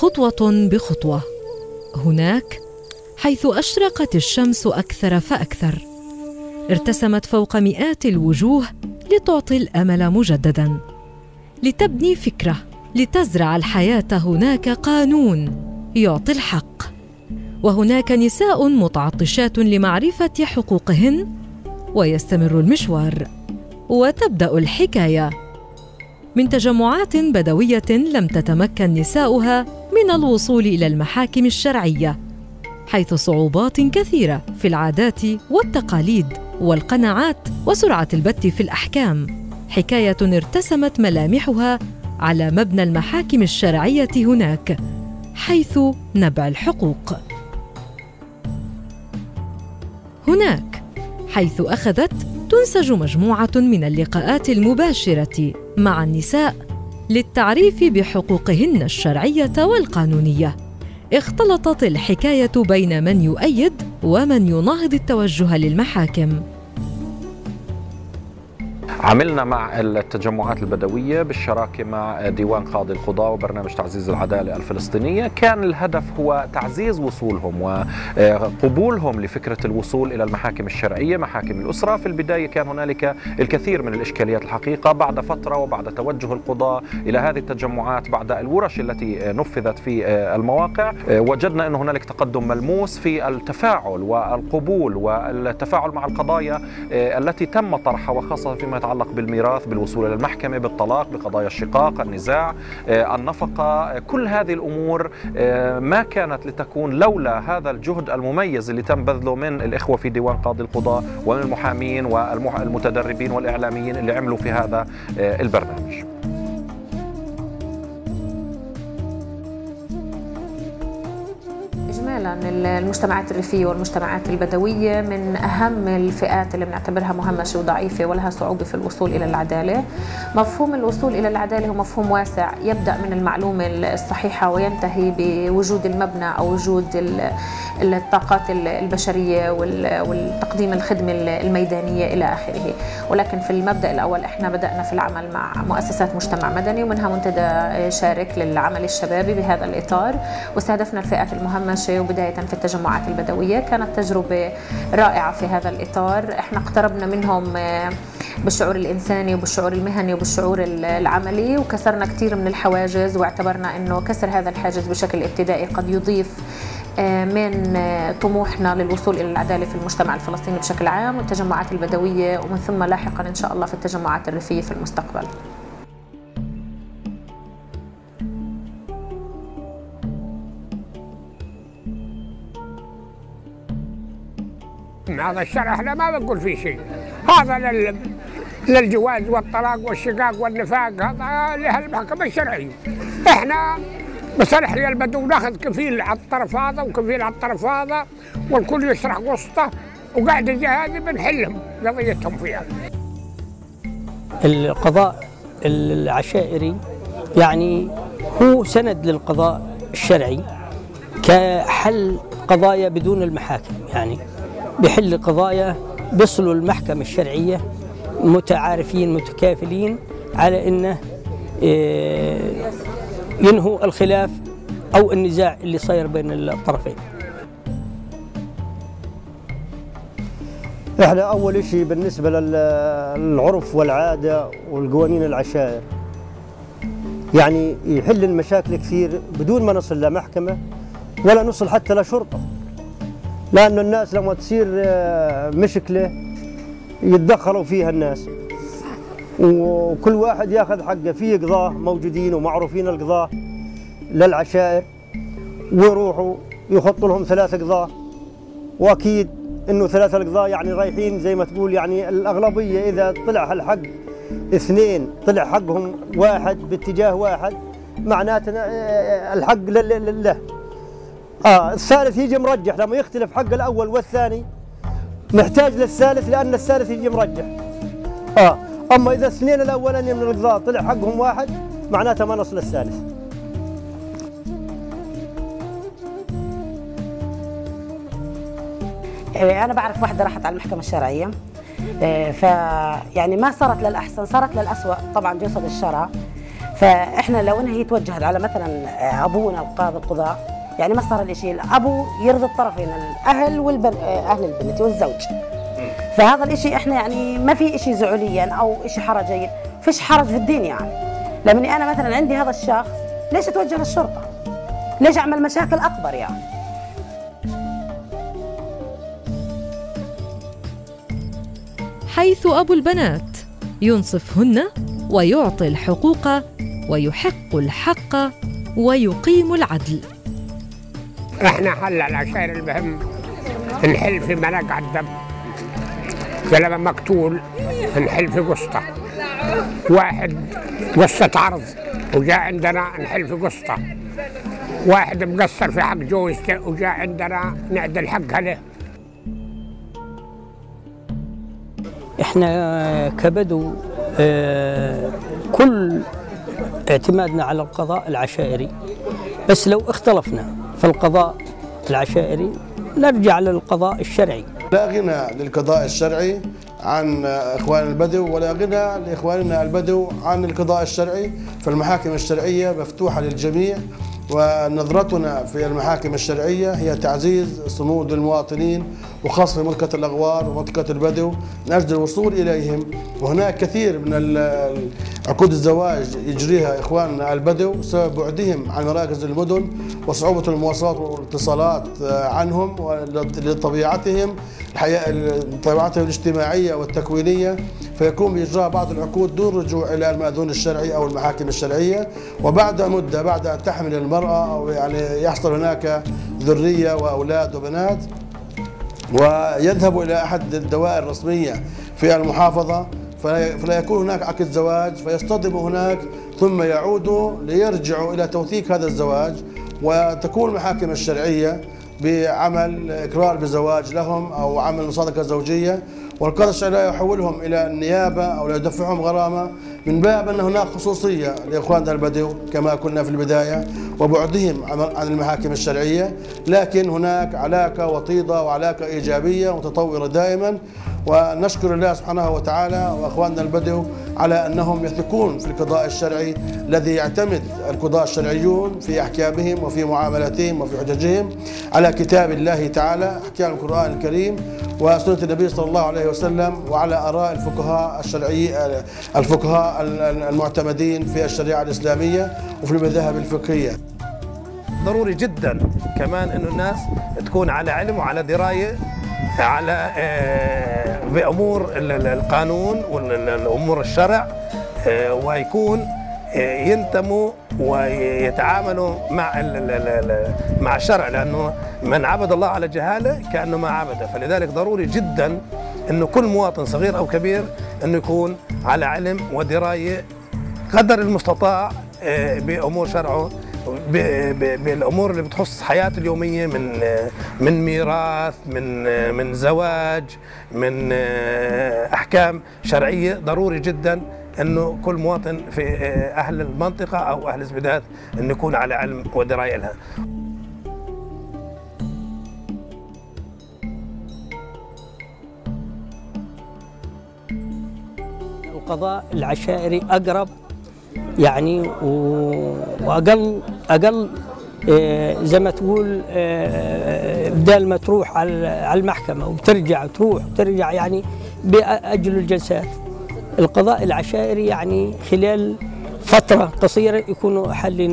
خطوة بخطوة. هناك حيث أشرقت الشمس أكثر فأكثر. ارتسمت فوق مئات الوجوه لتعطي الأمل مجددا. لتبني فكرة لتزرع الحياة هناك قانون يعطي الحق. وهناك نساء متعطشات لمعرفة حقوقهن ويستمر المشوار وتبدأ الحكاية. من تجمعات بدوية لم تتمكن نساؤها من الوصول إلى المحاكم الشرعية حيث صعوبات كثيرة في العادات والتقاليد والقناعات وسرعة البت في الأحكام. حكاية ارتسمت ملامحها على مبنى المحاكم الشرعية هناك حيث نبع الحقوق. هناك حيث أخذت تنسج مجموعة من اللقاءات المباشرة مع النساء للتعريف بحقوقهن الشرعية والقانونية. اختلطت الحكاية بين من يؤيد ومن يناهض التوجه للمحاكم. عملنا مع التجمعات البدوية بالشراكة مع ديوان قاضي القضاء وبرنامج تعزيز العدالة الفلسطينية. كان الهدف هو تعزيز وصولهم وقبولهم لفكرة الوصول إلى المحاكم الشرعية محاكم الأسرة. في البداية كان هنالك الكثير من الإشكاليات الحقيقة. بعد فترة وبعد توجه القضاء إلى هذه التجمعات بعد الورش التي نفذت في المواقع وجدنا أن هنالك تقدم ملموس في التفاعل والقبول والتفاعل مع القضايا التي تم طرحها وخاصة فيما يتعلق يتعلق بالميراث بالوصول إلى المحكمة بالطلاق بقضايا الشقاق النزاع آه، النفقة كل هذه الأمور آه، ما كانت لتكون لولا هذا الجهد المميز اللي تم بذله من الإخوة في ديوان قاضي القضاء ومن المحامين والمتدربين والإعلاميين اللي عملوا في هذا آه، البرنامج. فعلا المجتمعات الريفية والمجتمعات البدوية من أهم الفئات اللي بنعتبرها مهمشة وضعيفة ولها صعوبة في الوصول إلى العدالة. مفهوم الوصول إلى العدالة هو مفهوم واسع يبدأ من المعلومة الصحيحة وينتهي بوجود المبنى أو وجود الطاقات البشرية والتقديم الخدمة الميدانية إلى آخره. ولكن في المبدأ الأول إحنا بدأنا في العمل مع مؤسسات مجتمع مدني ومنها منتدى شارك للعمل الشبابي بهذا الإطار. واستهدفنا الفئات المهمشة وبداية في التجمعات البدوية كانت تجربة رائعة في هذا الإطار إحنا اقتربنا منهم آه، بالشعور الإنساني وبالشعور المهني وبالشعور العملي وكسرنا كثير من الحواجز واعتبرنا أنه كسر هذا الحاجز بشكل ابتدائي قد يضيف آه، من آه، طموحنا للوصول إلى العدالة في المجتمع الفلسطيني بشكل عام والتجمعات البدوية ومن ثم لاحقا إن شاء الله في التجمعات الريفية في المستقبل. هذا الشرع إحنا ما بنقول فيه شيء. هذا لل... للجواز والطلاق والشقاق والنفاق هذا لهالمحكمه الشرعية. إحنا بصرح لي البدو ناخذ كفيل على الطرف هذا وكفيل على الطرف هذا والكل يشرح وسطه وقاعد هذه بنحلهم قضيتهم فيها. القضاء العشائري يعني هو سند للقضاء الشرعي كحل قضايا بدون المحاكم يعني بحل قضايا بيصلوا المحكمة الشرعية متعارفين متكافلين على إنه آه، ينهوا الخلاف أو النزاع اللي صاير بين الطرفين. إحنا أول شيء بالنسبة للعرف والعادة والقوانين العشائر يعني يحل المشاكل كثير بدون ما نصل لمحكمه ولا نصل حتى لشرطه لأنه الناس لما تصير آه، مشكلة يتدخلوا فيها الناس. وكل واحد ياخذ حقه. في قضاة موجودين ومعروفين القضاة للعشائر ويروحوا يحطوا لهم ثلاث قضاة. وأكيد إنه ثلاثة القضاة يعني رايحين زي ما تقول يعني الأغلبية إذا طلع هالحق اثنين طلع حقهم واحد باتجاه واحد معناته آه، الحق لله آه الثالث يجي مرجح لما يختلف حق الأول والثاني. محتاج للثالث لأن الثالث يجي مرجح. آه أما إذا اثنين الاولاني من القضاء طلع حقهم واحد معناته ما نصل الثالث. إيه، أنا بعرف واحدة راحت على المحكمة الشرعية. إيه، ف يعني ما صارت للأحسن صارت للاسوء طبعا جسد الشرع. فإحنا لو إنها هي توجهت على مثلا أبونا القاضي القضاء يعني ما صار الاشي الأبو يرضي الطرفين الأهل والبن أهل البنت والزوج. فهذا الإشي إحنا يعني ما في إشي زعليا أو إشي حرجيا فيش حرج في الدين يعني. لما أنا مثلا عندي هذا الشخص ليش أتوجه للشرطة؟ ليش أعمل مشاكل أكبر يعني؟ حيث أبو البنات ينصفهن ويعطي الحقوق ويحق الحق ويقيم العدل. إحنا هلا العشائر المهم. نحل في ملاقع الدم. زلمه مقتول نحل في قسطة. واحد قصة عرض وجاء عندنا نحل في قسطة. واحد مقصر في حق جوزته وجاء عندنا نعدل حقها له. إحنا كبدو آه، كل اعتمادنا على القضاء العشائري. بس لو اختلفنا في القضاء العشائري نرجع للقضاء الشرعي. لا غنى للقضاء الشرعي عن إخوان البدو ولا غنى لإخواننا البدو عن القضاء الشرعي. فالمحاكم الشرعية مفتوحة للجميع ونظرتنا في المحاكم الشرعية هي تعزيز صمود المواطنين وخاصة في منطقة الأغوار ومنطقة البدو. من أجل الوصول إليهم. وهناك كثير من عقود الزواج يجريها إخواننا البدو بسبب بعدهم عن مراكز المدن وصعوبة المواصلات والاتصالات عنهم لطبيعتهم طبيعتهم الاجتماعية والتكوينية. فيكون بإجراء بعض العقود دون رجوع إلى المأذون الشرعي أو المحاكم الشرعية. وبعد مدة بعد أن تحمل المرأة أو يعني يحصل هناك ذرية وأولاد وبنات ويذهب إلى أحد الدوائر الرسمية في المحافظة. فلا يكون هناك عقد زواج فيصطدموا هناك ثم يعودوا ليرجعوا إلى توثيق هذا الزواج وتكون المحاكم الشرعية بعمل إقرار بزواج لهم أو عمل مصادقة زوجية. والقاضي الشرعي يحولهم إلى النيابة أو يدفعهم غرامة من باب أن هناك خصوصية لإخواننا البدو كما كنا في البداية وبعدهم عن المحاكم الشرعية. لكن هناك علاقة وطيدة وعلاقة إيجابية متطورة دائما. ونشكر الله سبحانه وتعالى وأخواننا البدو على أنهم يثقون في القضاء الشرعي الذي يعتمد القضاة الشرعيون في أحكامهم وفي معاملاتهم وفي حججهم على كتاب الله تعالى أحكام القرآن الكريم وسنة النبي صلى الله عليه وسلم وعلى آراء الفقهاء الشرعي الفقهاء المعتمدين في الشريعة الإسلامية وفي المذاهب الفقهية. ضروري جدا كمان إنه الناس تكون على علم وعلى دراية على آه، بأمور القانون والامور الشرع آه، ويكون آه، ينتموا ويتعاملوا مع مع الشرع لأنه من عبد الله على جهاله كانه ما عبده. فلذلك ضروري جدا إنه كل مواطن صغير أو كبير إنه يكون على علم ودراية قدر المستطاع بأمور شرعه. بالامور اللي بتخص حياته اليومية من من ميراث من من زواج من أحكام شرعية ضروري جدا إنه كل مواطن في أهل المنطقة أو أهل الزبدات انه يكون على علم ودراية لها. القضاء العشائري أقرب يعني وأقل أقل آه، زي ما تقول آه، بدال ما تروح على المحكمة وترجع تروح وترجع يعني بأجل الجلسات. القضاء العشائري يعني خلال فترة قصيرة يكونوا حلين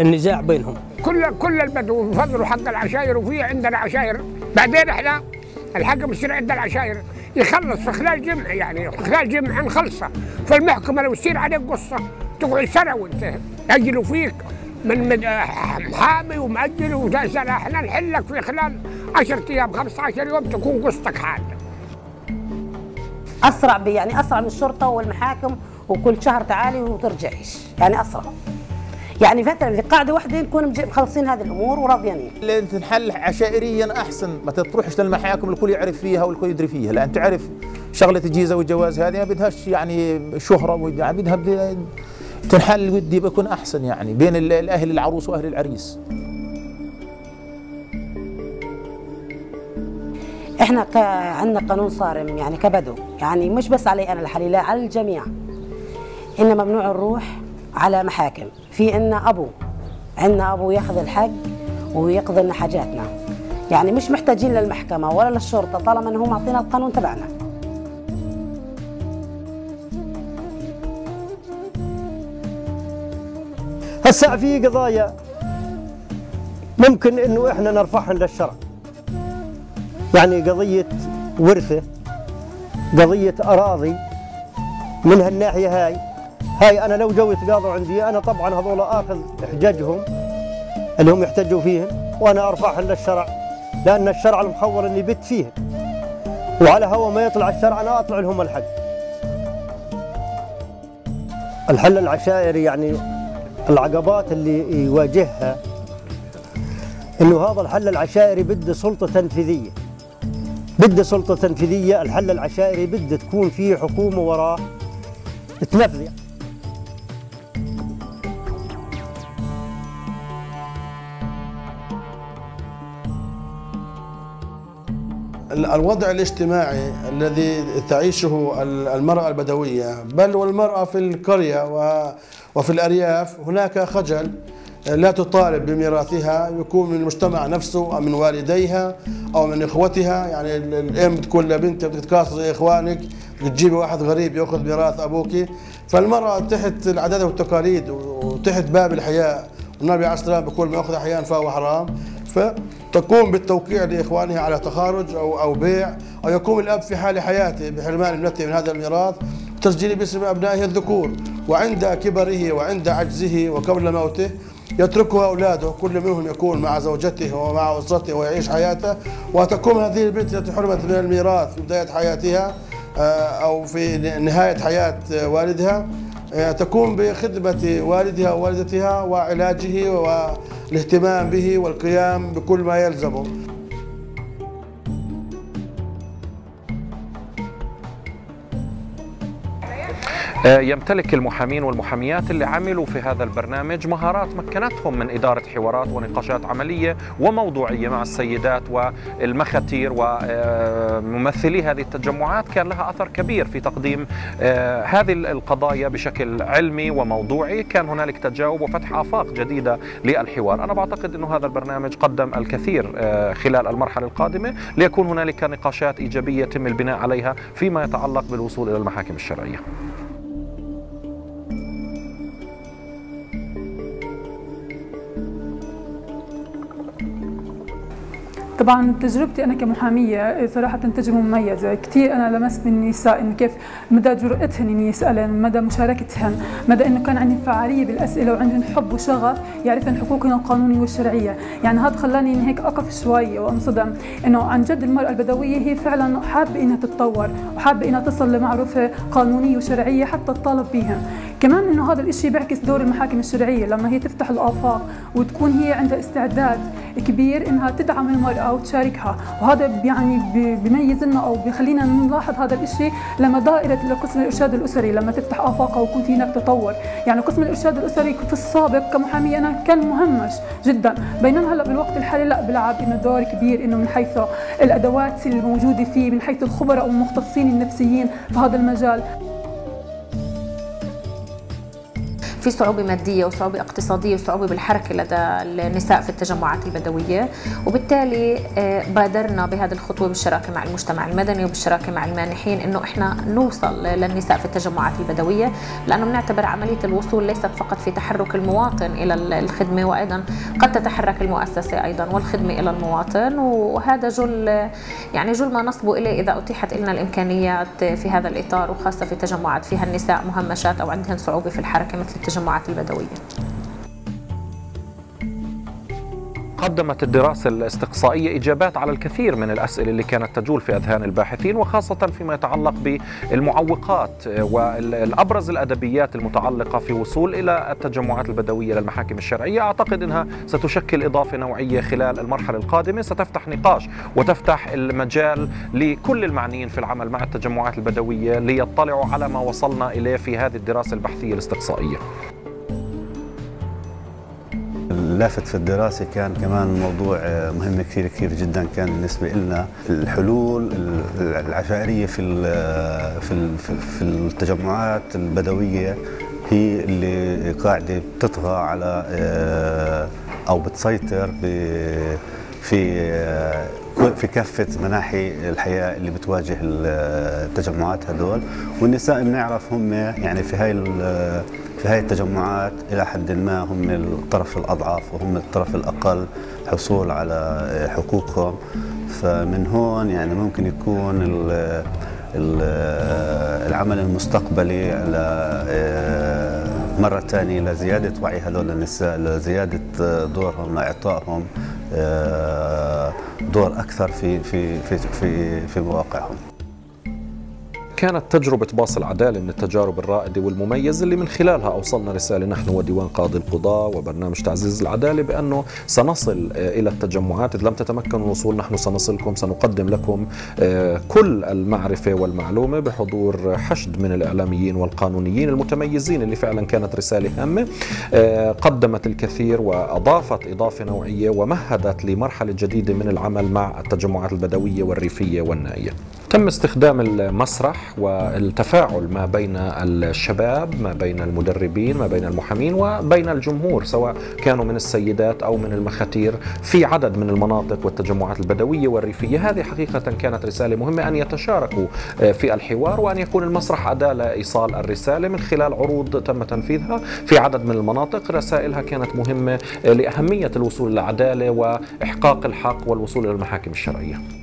النزاع بينهم. كل كل البدو بفضلوا حق العشائر وفي عندنا عشائر. بعدين إحنا الحق بيصير عند العشائر يخلص في خلال جمع يعني خلال جمع نخلصه فالمحكمة لو يصير عليك قصة تقعد سنة وانت اجلوا فيك من محامي ومأجل وسنه إحنا نحل لك في خلال 10 أيام 15 يوم تكون قصتك حاله أسرع يعني أسرع من الشرطة والمحاكم وكل شهر تعالي وترجعيش يعني أسرع. يعني فتره في قاعدة واحدة نكون مخلصين هذه الأمور وراضيين. اللي تنحل عشائريا أحسن. ما تروحش للمحاكم الكل يعرف فيها والكل يدري فيها. لأن تعرف شغلة الجيزة والجواز هذه ما بدهاش يعني شهرة يعني بدها تنحل ودي بيكون أحسن يعني بين الأهل العروس وأهل العريس. إحنا ك... عندنا قانون صارم يعني كبدو. يعني مش بس علي أنا الحالي لا على الجميع. ان ممنوع نروح على محاكم. في عنا أبو عنا أبو ياخذ الحق ويقضي لنا حاجاتنا. يعني مش محتاجين للمحكمة ولا للشرطة طالما إنهم معطينا القانون تبعنا. هسا في قضايا ممكن إنه إحنا نرفعها للشرع. يعني قضية ورثة قضية أراضي من هالناحيه هاي. هاي أنا لو جو يتقاضوا عندي أنا طبعا هذول آخذ حججهم اللي هم يحتجوا فيهم وأنا أرفعهم للشرع لأن الشرع المخول اني بت فيهم وعلى هوا ما يطلع الشرع أنا أطلع لهم الحق الحل العشائري يعني العقبات اللي يواجهها. إنه هذا الحل العشائري بده سلطة تنفيذية. بده سلطة تنفيذية الحل العشائري بده تكون فيه حكومة وراه تنفذ. الوضع الاجتماعي الذي تعيشه المرأة البدوية بل والمرأة في القرية وفي الأرياف هناك خجل لا تطالب بميراثها يكون من المجتمع نفسه أو من والديها أو من إخوتها. يعني الأم بتقول لبنتها بدك تكاثر زي إخوانك بتجيبي واحد غريب يأخذ ميراث أبوك. فالمرأة تحت العادات والتقاليد وتحت باب الحياء والنبي عليه الصلاة والسلام بيقول ما يأخذ أحيانا فهو حرام. فتقوم بالتوقيع لإخوانها على تخارج أو أو بيع أو يقوم الأب في حال حياته بحرمان ابنته من هذا الميراث تسجيل باسم أبنائه الذكور. وعند كبره وعند عجزه وقبل موته يتركها أولاده كل منهم يكون مع زوجته ومع أسرته ويعيش حياته. وتقوم هذه البنت التي حرمت من الميراث في بداية حياتها آه، أو في نهاية حياة والدها آه، تقوم بخدمة والدها ووالدتها وعلاجه والاهتمام به والقيام بكل ما يلزمه. يمتلك المحامين والمحاميات اللي عملوا في هذا البرنامج مهارات مكنتهم من إدارة حوارات ونقاشات عملية وموضوعية مع السيدات والمختير وممثلي هذه التجمعات. كان لها أثر كبير في تقديم آه، هذه القضايا بشكل علمي وموضوعي. كان هنالك تجاوب وفتح آفاق جديدة للحوار. أنا بعتقد أنه هذا البرنامج قدم الكثير آه، خلال المرحلة القادمة. ليكون هنالك نقاشات إيجابية يتم البناء عليها فيما يتعلق بالوصول إلى المحاكم الشرعية. طبعا تجربتي أنا كمحامية صراحة تجربة مميزة. كثير أنا لمست من النساء انه كيف مدى جرأتهن اني يسالن مدى مشاركتهن مدى إنه كان عندهم فعالية بالأسئلة وعندهم حب وشغف يعرفن حقوقهن القانونية والشرعية. يعني هذا خلاني هيك أقف شوي وأنصدم إنه عن جد المرأة البدوية هي فعلا حابة إنها تتطور وحابة إنها تصل لمعرفة قانونية وشرعية حتى تطالب بها كمان إنه هذا الشيء بيعكس دور المحاكم الشرعية. لما هي تفتح الآفاق وتكون هي عندها استعداد كبير إنها تدعم المرأة وتشاركها وهذا يعني بيميز لنا أو بيخلينا نلاحظ هذا الشيء لما دائرة قسم الإرشاد الأسري لما تفتح افاقها ويكون في هناك تطور. يعني قسم الإرشاد الأسري في السابق كمحاميه أنا كان مهمش جدا. بينما هلأ بالوقت الحالي لأ بيلعب إنه دور كبير إنه من حيث الأدوات الموجوده فيه من حيث الخبراء والمختصين النفسيين في هذا المجال. في صعوبة مادية وصعوبة اقتصادية وصعوبة بالحركة لدى النساء في التجمعات البدوية. وبالتالي آه، بادرنا بهذه الخطوة بالشراكة مع المجتمع المدني وبالشراكة مع المانحين إنه إحنا نوصل للنساء في التجمعات البدوية لأنه بنعتبر عملية الوصول ليست فقط في تحرك المواطن إلى الخدمة وأيضا قد تتحرك المؤسسة أيضا والخدمة إلى المواطن. وهذا جل يعني جل ما نصبو إليه إذا أتيحت لنا الإمكانيات في هذا الإطار وخاصة في تجمعات فيها النساء مهمشات أو عندهن صعوبة في الحركة مثل التجمعات. البدوية. قدمت الدراسة الاستقصائية إجابات على الكثير من الأسئلة اللي كانت تجول في أذهان الباحثين وخاصة فيما يتعلق بالمعوقات والأبرز الأدبيات المتعلقة في وصول إلى التجمعات البدوية للمحاكم الشرعية. أعتقد أنها ستشكل إضافة نوعية خلال المرحلة القادمة. ستفتح نقاش وتفتح المجال لكل المعنيين في العمل مع التجمعات البدوية ليطلعوا على ما وصلنا إليه في هذه الدراسة البحثية الاستقصائية. اللافت في الدراسة كان كمان موضوع مهم كثير كثير جدا كان بالنسبة لنا الحلول العشائرية في في في التجمعات البدوية هي اللي قاعدة بتطغى على آه، أو بتسيطر في آه، في كافة مناحي الحياة اللي بتواجه التجمعات هدول والنساء بنعرف هم يعني في هاي في هاي التجمعات إلى حد ما هم الطرف الأضعف وهم الطرف الأقل حصول على حقوقهم. فمن هون يعني ممكن يكون العمل المستقبلي على آه، مرة ثانية لزيادة وعي هذول النساء لزيادة دورهم لإعطائهم آه، دور أكثر في في في, في مواقعهم. كانت تجربة باص العدالة من التجارب الرائدة والمميزة اللي من خلالها أوصلنا رسالة نحن وديوان قاضي القضاء وبرنامج تعزيز العدالة بأنه سنصل آه، إلى التجمعات إذا لم تتمكنوا الوصول نحن سنصلكم سنقدم لكم آه، كل المعرفة والمعلومة بحضور حشد من الإعلاميين والقانونيين المتميزين اللي فعلا كانت رسالة هامة آه، قدمت الكثير وأضافت إضافة نوعية ومهدت لمرحلة جديدة من العمل مع التجمعات البدوية والريفية والنائية. تم استخدام المسرح والتفاعل ما بين الشباب ما بين المدربين ما بين المحامين وبين الجمهور سواء كانوا من السيدات أو من المخاتير في عدد من المناطق والتجمعات البدوية والريفية. هذه حقيقة كانت رسالة مهمة أن يتشاركوا في الحوار وأن يكون المسرح أداة لإيصال الرسالة من خلال عروض تم تنفيذها في عدد من المناطق. رسائلها كانت مهمة لأهمية الوصول للعداله وإحقاق الحق والوصول إلى المحاكم الشرعية.